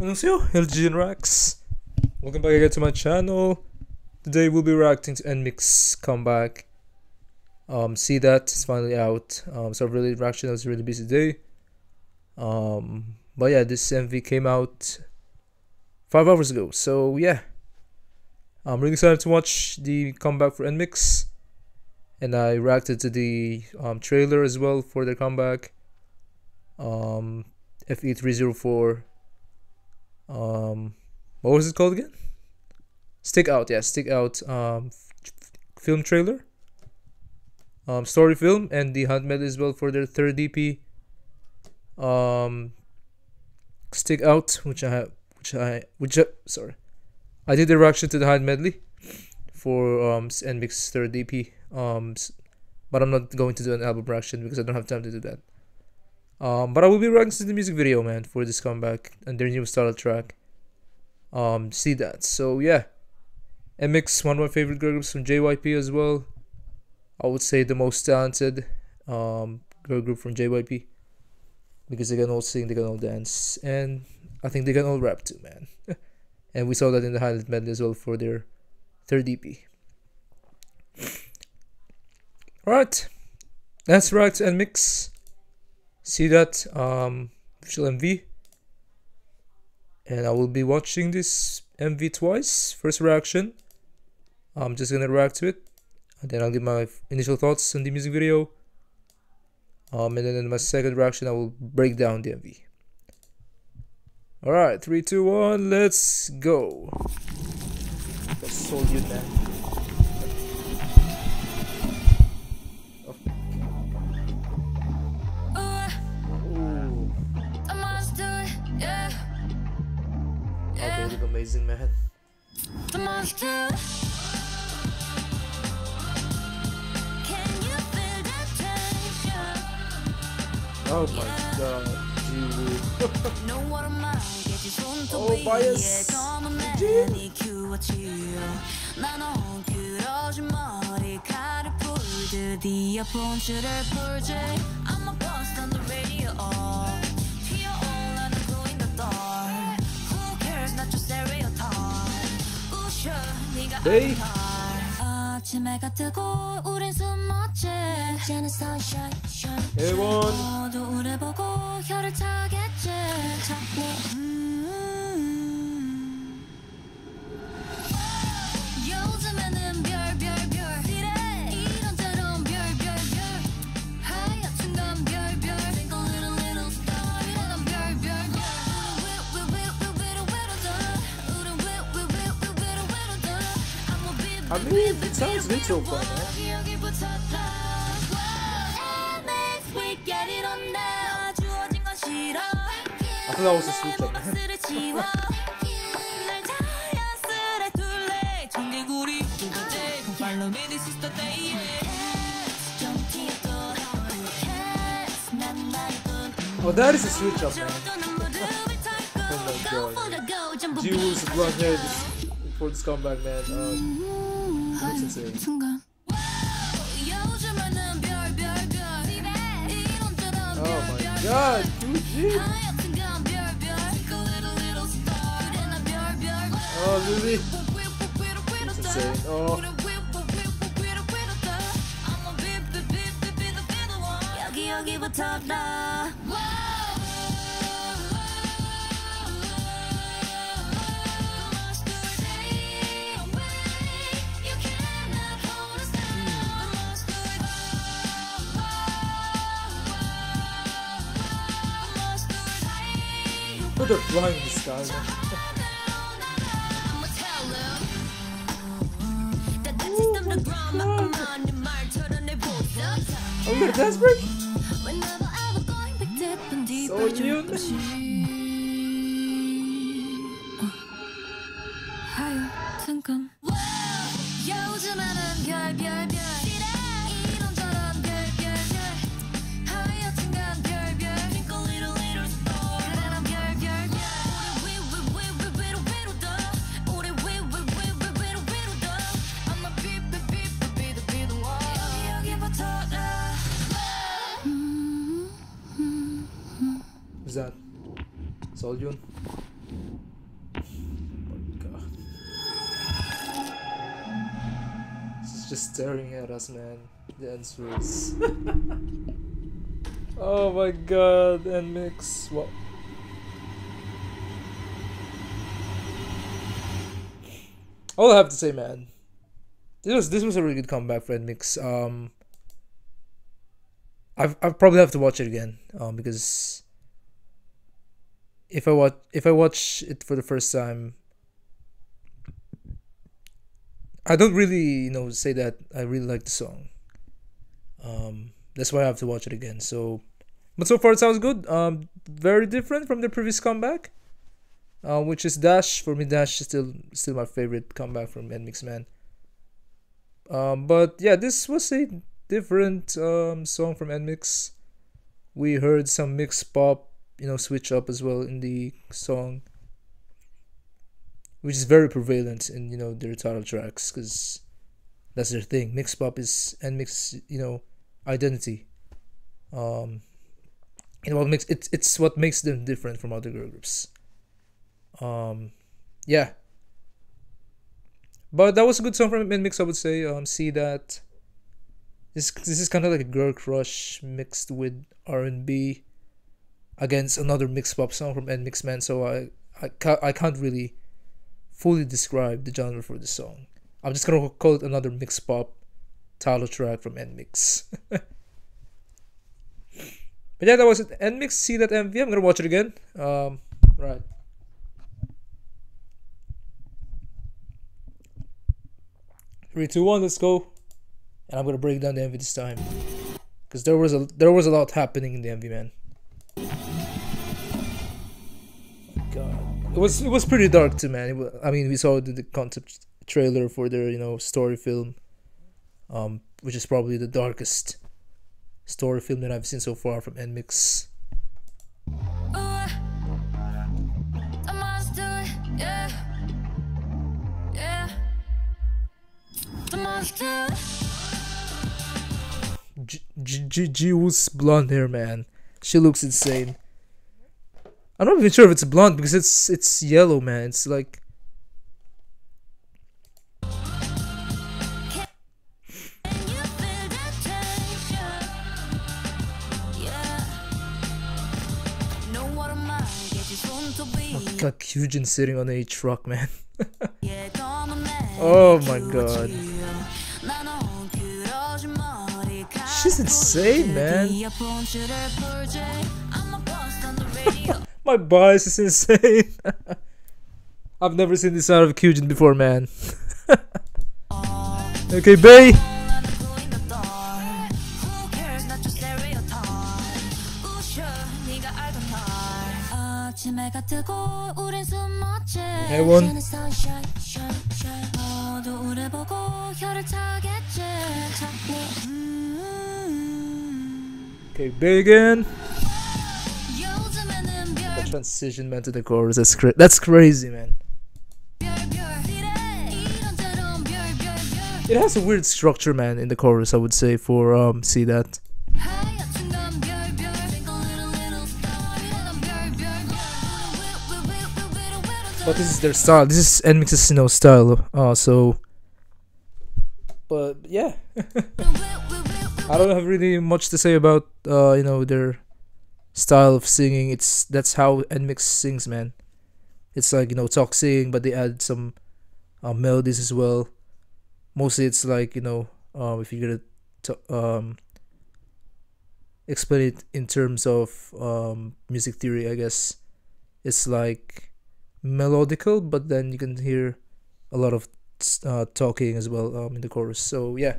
Annyeonghaseyo, LG Rax. Welcome back again to my channel. Today we'll be reacting to NMIXX comeback. Um, see that it's finally out. Um, so really reaction was a really busy day. Um, but yeah, this MV came out five hours ago. So yeah, I'm really excited to watch the comeback for NMIXX. And I reacted to the um, trailer as well for their comeback. Um, FE304 um what was it called again? Stick out yeah stick out um film trailer. Um story film and the handmade as well for their third ep um stick out which i have which i which I, sorry. I did the reaction to the hand medley for um NMIXX third ep um but i'm not going to do an album reaction because i don't have time to do that um, but I will be reacting to the music video, man, for this comeback and their new style track. Um, see that. So yeah, NMIXX, one of my favorite girl groups from JYP as well. I would say the most talented um, girl group from JYP because they can all sing, they can all dance, and I think they can all rap too, man. and we saw that in the highlight medley as well for their third EP. Alright, that's right, NMIXX see that um, official MV and I will be watching this MV twice. First reaction I'm just gonna react to it. And then I'll give my initial thoughts on the music video. Um, and then in my second reaction I will break down the MV alright three two one let's go. That's so man bias. 드디어 본줄을 불지 I'm a ghost on the radio Feel all and I'm glow in the dark Who cares not just stereotype 우셔 네가 에이 아침해가 뜨고 우린 숨었지 자는 sunshine shine 어두우를 보고 혀를 차겠지 자꾸 음 I mean, it sounds good so far, man. I thought that was a switch up. oh, that is a switch up, man. oh my god. Jiwoo's, blonde hair, for this comeback, man. Um, 순간. Oh my god, Gucci! Oh, Lily! It's insane. Oh. Put a flying in the sky. Oh, you got a dance break? So you. Güzel. Solgun. Oh, just staring at us, man. The answer is. oh my god, NMIXX. What? All I have to say, man, this was this was a really good comeback for Mix. Um, I I probably have to watch it again, um, because if I watch if I watch it for the first time, I don't really you know say that I really like the song. Um, that's why I have to watch it again. So, but so far it sounds good. Um, very different from the previous comeback, uh, which is Dash. For me, Dash is still still my favorite comeback from NMIXX Man. Um, but yeah, this was a different um, song from NMIXX. We heard some mixed pop, you know, switch up as well in the song which is very prevalent in you know their title tracks because that's their thing. Mix pop is NMIXX you know identity. Um, you know what makes it, it's what makes them different from other girl groups. Um, yeah. But that was a good song from mix I would say. Um, see that. This this is kind of like a girl crush mixed with R and B, against another mix pop song from NMIXX Man. So I I can't I can't really fully describe the genre for the song. I'm just gonna call it another mix pop title track from NMIXX. but yeah, that was it. NMIXX See That MV. I'm gonna watch it again. Um, right. Three, two, one. Let's go. And I'm gonna break down the MV this time, because there was a there was a lot happening in the MV, man. It was it was pretty dark too, man. Was, I mean, we saw the, the, concept trailer for their you know story film, um, which is probably the darkest story film that I've seen so far from NMIXX. Jiwoo's blonde hair, man. She looks insane. I'm not even sure if it's blonde because it's it's yellow, man. It's like god, Kyujin sitting on a truck, man. oh my god. She's insane, man. My bias is insane. I've never seen this out of Kyujin before, man. okay, Bae. Hey, one. Okay, Bacon transition man to the chorus. That's cra- that's crazy, man. It has a weird structure, man, in the chorus. I would say for um, see that. But this is their style. This is NMIXX's you know style. Uh, so. But yeah, I don't have really much to say about uh, you know their style of singing. It's that's how NMIXX sings, man. It's like you know talk sing, but they add some uh, melodies as well. Mostly, it's like you know um, if you're gonna um, explain it in terms of um, music theory, I guess it's like melodical, but then you can hear a lot of uh, talking as well um, in the chorus. So yeah.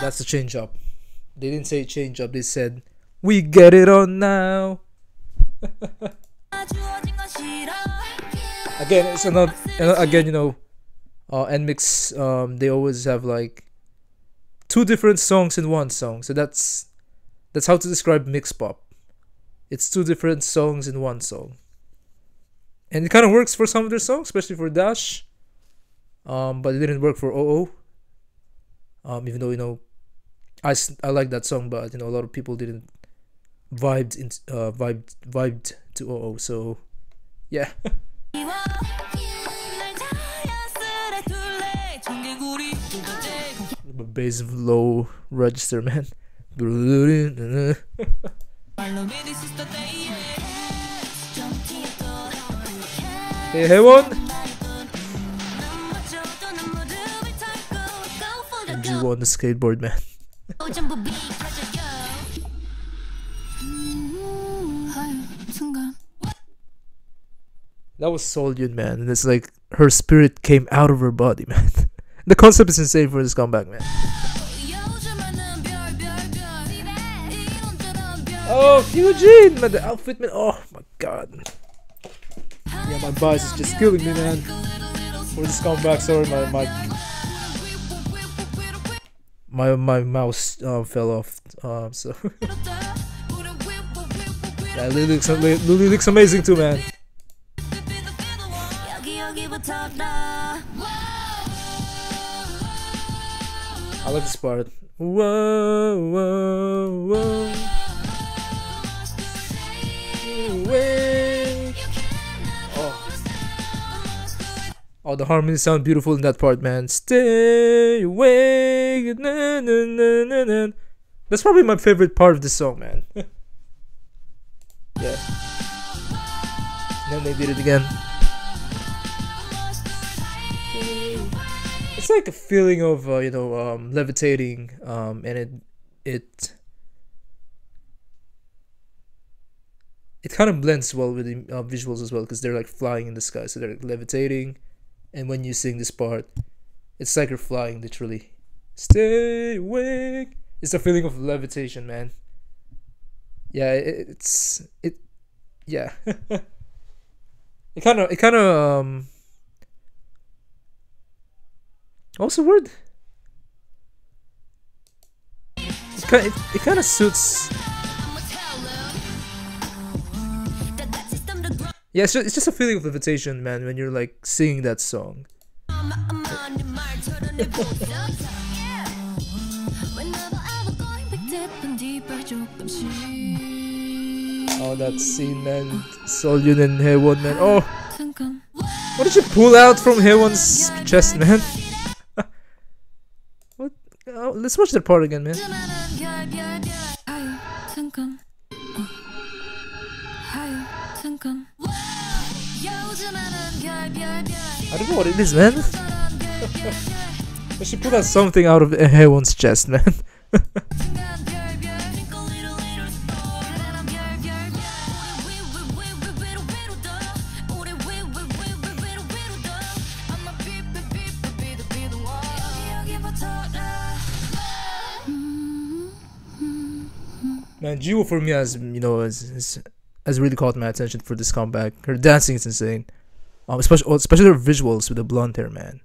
That's the change up. They didn't say change up, they said, We get it on now. again, it's another, again, you know, uh, NMIXX, um, they always have like two different songs in one song. So that's that's how to describe mix pop. It's two different songs in one song. And it kind of works for some of their songs, especially for Dash. Um, but it didn't work for OO. Um, even though you know I, I like that song, but you know a lot of people didn't vibed in uh vibed vibed to OO. So yeah. the bass low register man. hey, hey one. And you on the skateboard man. that was Sullyoon man, and it's like her spirit came out of her body, man. the concept is insane for this comeback, man. Oh, Kyujin, man, the outfit, man. Oh my god. Yeah, my bias is just killing me, man. For this comeback, sorry, my my my my mouse uh, fell off. Um, so yeah, Lily looks amazing too, man. I like this part. Whoa, whoa, whoa. Oh, the harmonies sound beautiful in that part, man. Stay awake. Na, na, na, na, na. That's probably my favorite part of the song, man. yeah. then they did it again. it's like a feeling of uh, you know um, levitating um, and it it it kind of blends well with the uh, visuals as well because they're like flying in the sky so they're like levitating and when you sing this part it's like you're flying literally stay awake it's a feeling of levitation man yeah it, it's it yeah it kind of it kind of um What's the word? It kind, it, it kind of suits. Yeah, it's just, it's just a feeling of levitation, man, when you're like singing that song. oh, that scene, man. Sullyoon and Haewon, man. Oh! What did you pull out from Haewon's chest, man? Oh, let's watch that part again, man. I don't know what it is, man. she put out something out of Haewon's chest, man. Man, Jiwoo for me has you know has, has really caught my attention for this comeback. Her dancing is insane, um, especially especially her visuals with the blonde hair, man.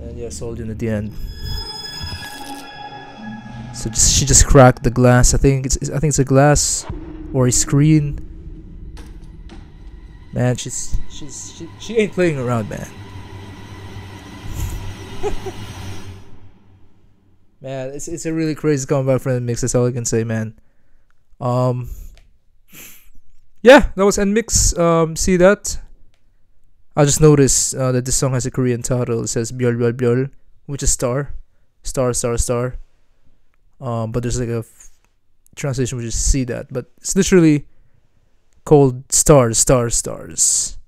And yeah, Sullyoon at the end. So just, she just cracked the glass. I think it's I think it's a glass or a screen. Man, she's she's she, she ain't playing around, man. man, it's it's a really crazy comeback from NMIXX. That's all I can say, man. Um, yeah, that was NMIXX. Um, see that? I just noticed uh, that this song has a Korean title. It says Byul Byul Byul, which is star, star, star, star. Um, but there's like a translation which is see that, but it's literally called stars, stars, stars.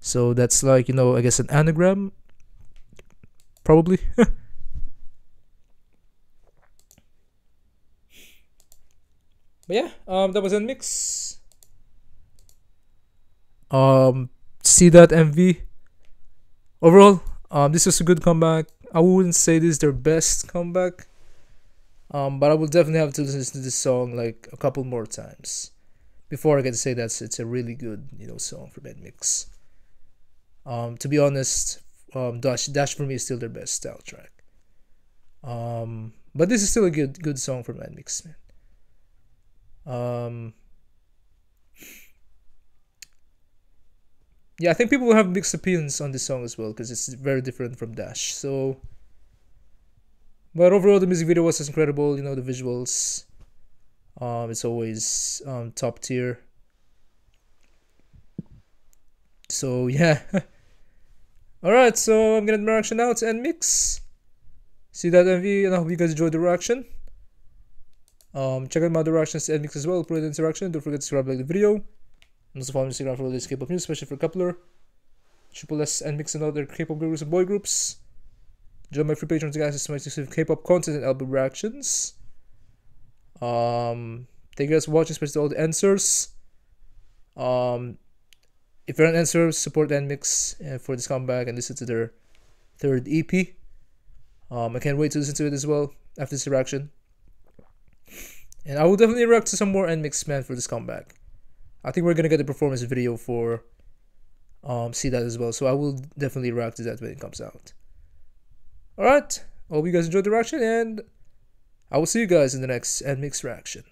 So that's like you know, I guess an anagram, probably. but yeah, um, that was NMIXX. Um, see that MV. Overall, um, this was a good comeback. I wouldn't say this is their best comeback. Um, but I will definitely have to listen to this song like a couple more times before I can say that it's a really good, you know, song from Mix. Um, to be honest, um, Dash Dash for me is still their best style track. Um, but this is still a good good song for Mad Mix, man. Um, yeah, I think people will have mixed opinions on this song as well because it's very different from Dash. So, But overall, the music video was incredible. You know, the visuals. Um, it's always um top tier. So yeah. All right, so I'm gonna end my reaction now to Mix. See that MV, and I hope you guys enjoyed the reaction. Um, check out my other reactions to NMIXX as well. Put it in interaction. Don't forget to subscribe, like the video. And also follow me on Instagram for all this K-pop news, especially for Kep1er, Triple S, and other K-pop groups and boy groups. Join my free patrons, guys, to my exclusive K-pop content and album reactions. Um, thank you guys for watching, especially all the NSWERs. Um, if you're an NSWER, support NMIXX uh, for this comeback and listen to their third EP. Um, I can't wait to listen to it as well after this reaction. And I will definitely react to some more NMIXX man for this comeback. I think we're gonna get the performance video for um see that as well. So I will definitely react to that when it comes out. Alright. Hope you guys enjoyed the reaction and I will see you guys in the next NMIXX reaction.